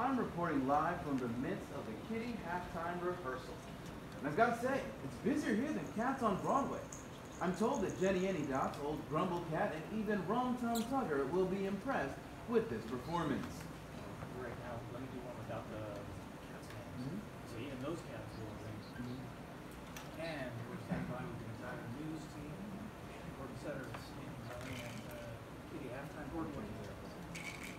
I'm reporting live from the midst of the Kitty halftime rehearsal. And I've got to say, it's busier here than Cats on Broadway. I'm told that Jenny Anydots, Old Grumble Cat, and even Rum Tum Tugger will be impressed with this performance. Great, now let me do one without the cat's names. Mhm. So even those cats will things. And we're standing by with the entire news team, Gordon Setter is standing by, and uh, Kitty halftime, Gordon, what do you have?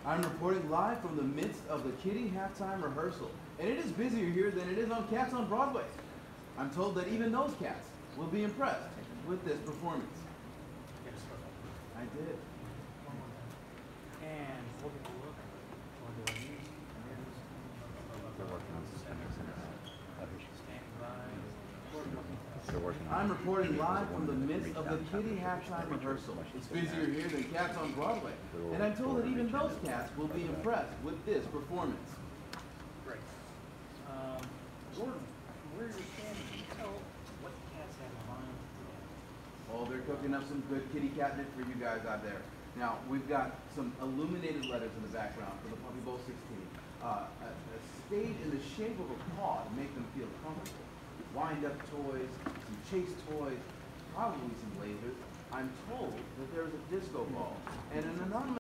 I'm reporting live from the midst of the Kitty halftime rehearsal, and it is busier here than it is on Cats on Broadway. I'm told that even those cats will be impressed with this performance. I did. One more time. And hold it look for the news. They're working on Center. Others. Standing by. Gordon, what do you have? They're working on I'm reporting live from the midst of the Kitty halftime rehearsal. It's busier here than Cats on Broadway. And I'm told that even those cats will be impressed with this performance. Great. Um, Gordon, where you're standing, can you tell what the cats have in mind today? Oh, they're cooking up some good kitty catnip for you guys out there. Now, we've got some illuminated letters in the background for the Puppy Bowl 16. Uh, a, a stage in the shape of a paw to make them feel comfortable. Wind-up toys, some chase toys, probably some lasers. I'm told that there's a disco ball and an anonymous